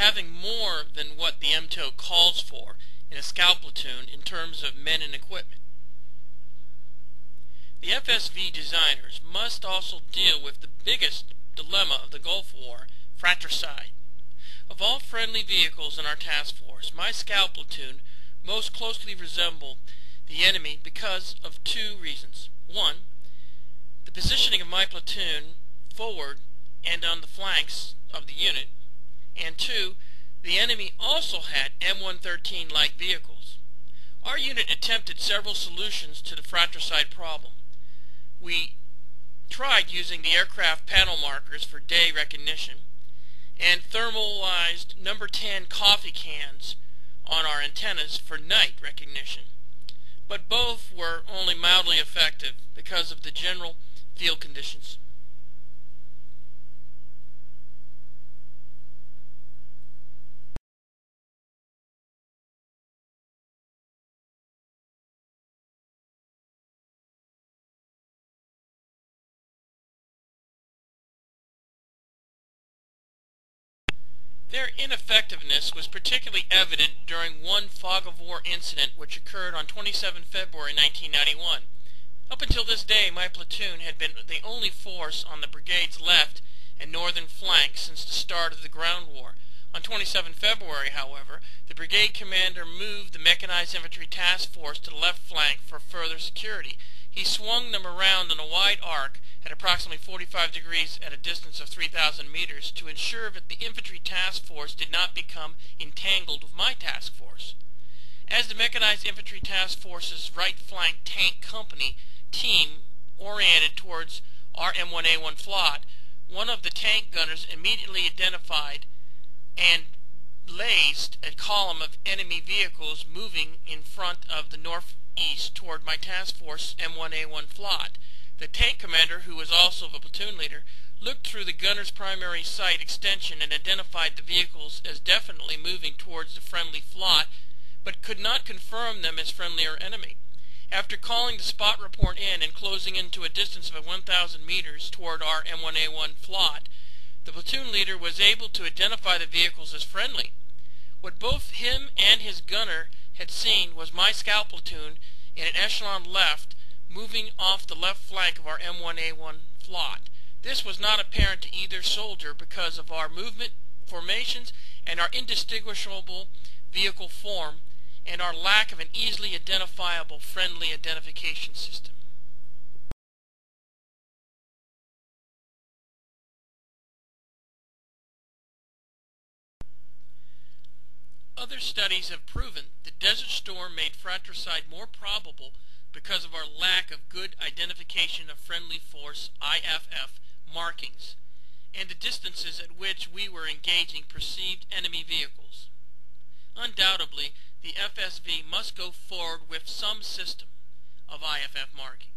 having more than what the MTO calls for in a scout platoon in terms of men and equipment. The FSV designers must also deal with the biggest dilemma of the Gulf War, fratricide. Of all friendly vehicles in our task force, my scout platoon most closely resembled the enemy because of two reasons. One, the positioning of my platoon forward and on the flanks of the unit, and two, the enemy also had M113 like vehicles. Our unit attempted several solutions to the fratricide problem. We tried using the aircraft panel markers for day recognition and thermalized number 10 coffee cans on our antennas for night recognition. But both were only mildly effective because of the general field conditions. Their ineffectiveness was particularly evident during one fog of war incident which occurred on 27 February 1991. Up until this day, my platoon had been the only force on the brigade's left and northern flank since the start of the ground war. On 27 February, however, the brigade commander moved the mechanized infantry task force to the left flank for further security. He swung them around in a wide arc at approximately 45 degrees at a distance of 3,000 meters to ensure that the infantry task force did not become entangled with my task force. As the mechanized infantry task force's right flank tank company team oriented towards our M1A1 FLOT, one of the tank gunners immediately identified and lazed a column of enemy vehicles moving in front of the northeast toward my task force M1A1 FLOT. The tank commander, who was also the platoon leader, looked through the gunner's primary sight extension and identified the vehicles as definitely moving towards the friendly FLOT, but could not confirm them as friendly or enemy. After calling the spot report in and closing into a distance of 1,000 meters toward our M1A1 FLOT, the platoon leader was able to identify the vehicles as friendly. What both him and his gunner had seen was my scout platoon in an echelon left moving off the left flank of our M1A1 FLOT. This was not apparent to either soldier because of our movement formations and our indistinguishable vehicle form and our lack of an easily identifiable friendly identification system. Other studies have proven that Desert Storm made fratricide more probable because of our lack of good identification of friendly force IFF markings and the distances at which we were engaging perceived enemy vehicles. Undoubtedly, the FSV must go forward with some system of IFF marking.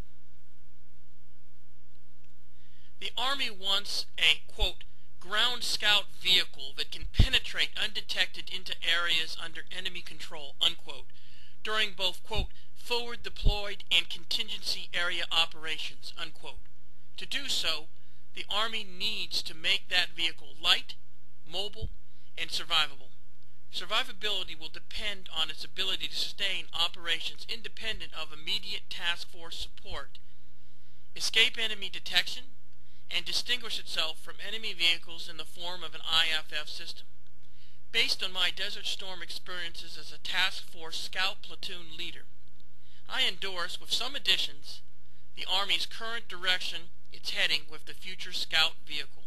The Army wants a, quote, ground scout vehicle that can penetrate undetected into areas under enemy control, unquote, during both, quote, forward deployed and contingency area operations, unquote. To do so, the Army needs to make that vehicle light, mobile, and survivable. Survivability will depend on its ability to sustain operations independent of immediate task force support, escape enemy detection, and distinguish itself from enemy vehicles in the form of an IFF system. Based on my Desert Storm experiences as a task force scout platoon leader, I endorse, with some additions, the Army's current direction it's heading with the future Scout vehicle.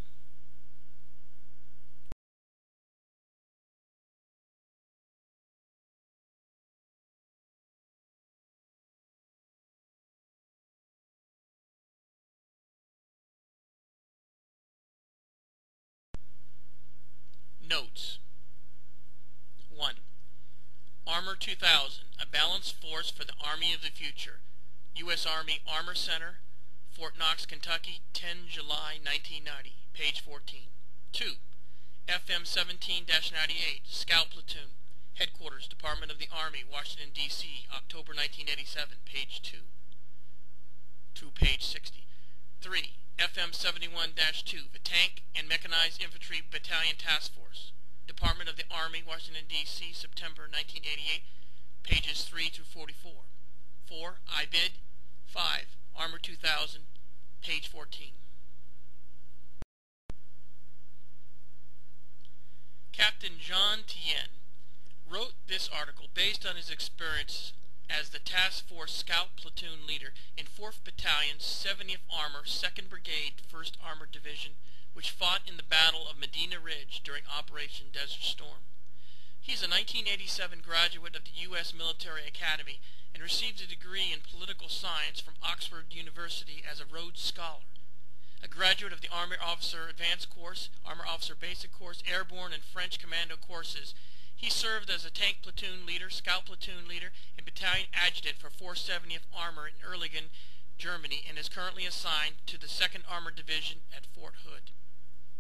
Notes 1. Armor 2000, a balanced force for the Army of the Future. U.S. Army Armor Center, Fort Knox, Kentucky, 10 July 1990, page 14. 2. FM 17-98, Scout Platoon, Headquarters, Department of the Army, Washington, D.C., October 1987, page 2. To page 60. 3. FM 71-2, the Tank and Mechanized Infantry Battalion Task Force, Department of the Army, Washington, D.C., September 1988, pages 3 through 44. 4. Ibid. 5. Armor 2000, page 14. Captain John Tien wrote this article based on his experience as the Task Force Scout Platoon Leader in 4th Battalion, 70th Armor, 2nd Brigade, 1st Armored Division, which fought in the Battle of Medina Ridge during Operation Desert Storm. He is a 1987 graduate of the U.S. Military Academy and received a degree in political science from Oxford University as a Rhodes Scholar. A graduate of the Army Officer Advanced Course, Armor Officer Basic Course, Airborne and French Commando courses, he served as a tank platoon leader, scout platoon leader, and battalion adjutant for 470th Armor in Erlangen, Germany, and is currently assigned to the 2nd Armored Division at Fort Hood.